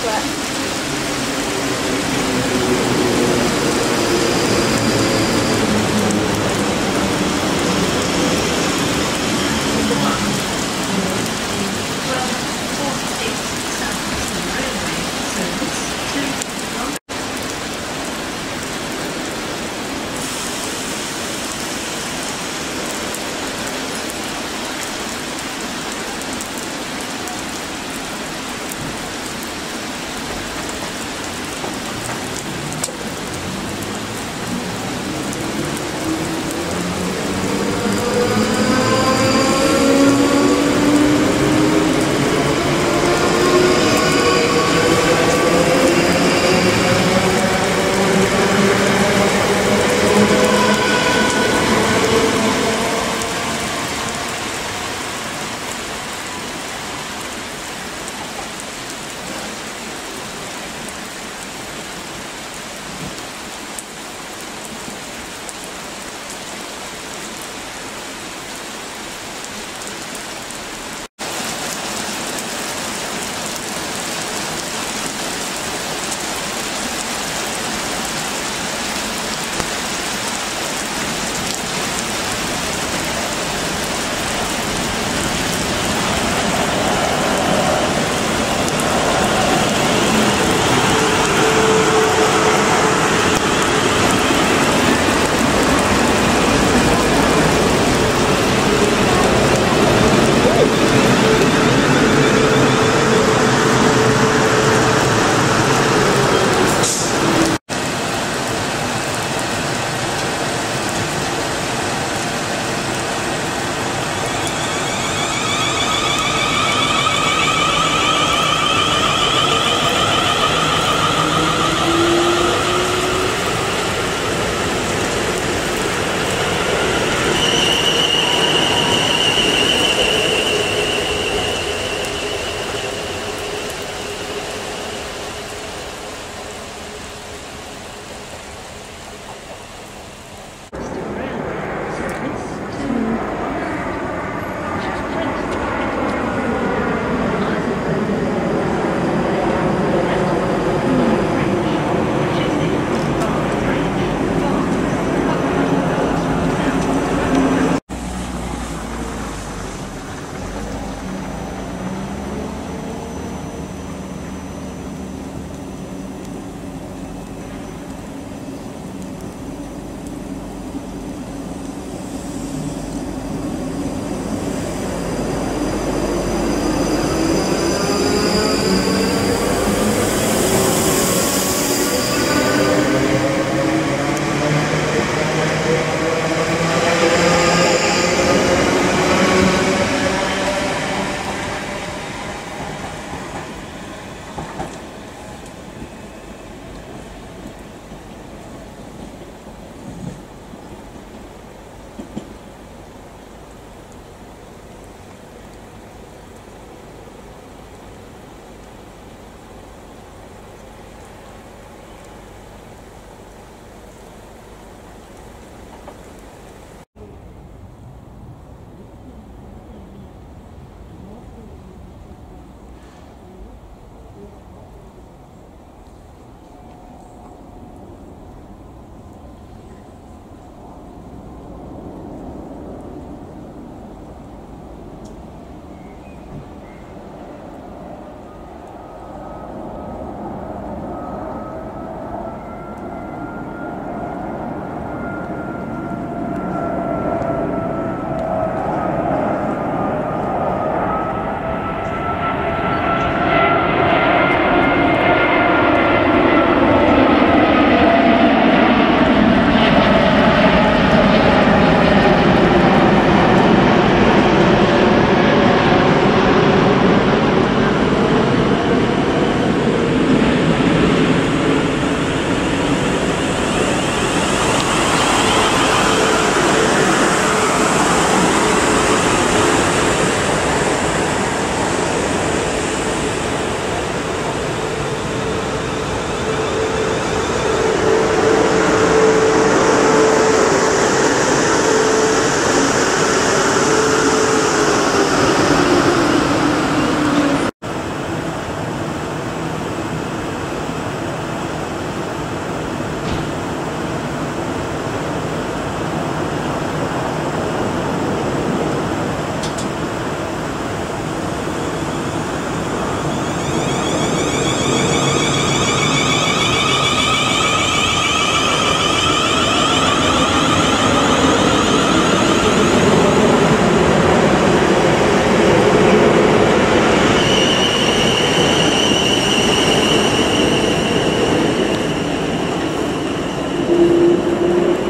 对うん。